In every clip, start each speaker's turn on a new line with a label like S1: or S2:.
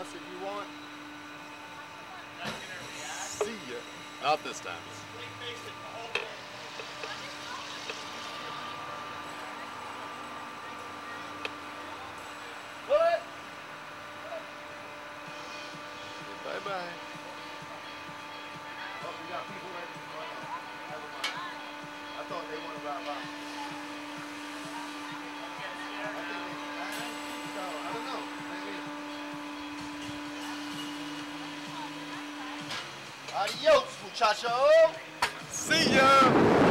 S1: us you want. See ya. Not this time.
S2: What?
S1: Bye bye.
S2: Oh, we got people. Never mind. I thought they by. Adios, muchacho.
S1: See ya!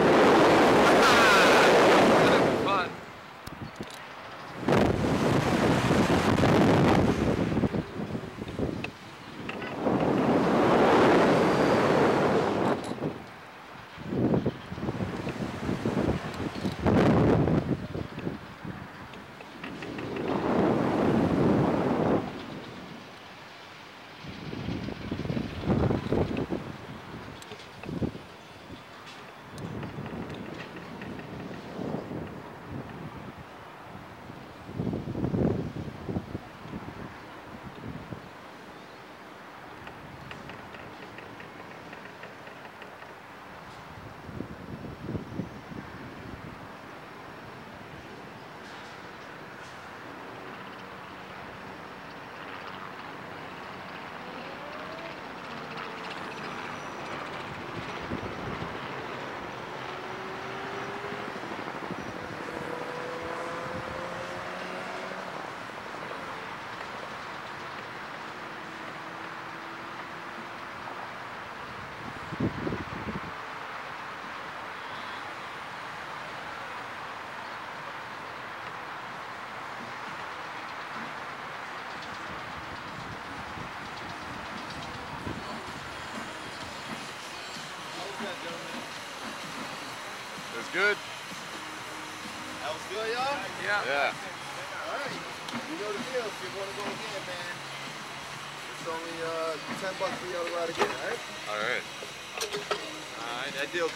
S1: Good.
S2: That was good, y'all?
S3: Yeah.
S1: Yeah.
S2: All right. You know the deal. If you want to go again, man, it's only uh, 10 bucks for y'all to ride again, all right?
S1: All right.
S2: All right, that deal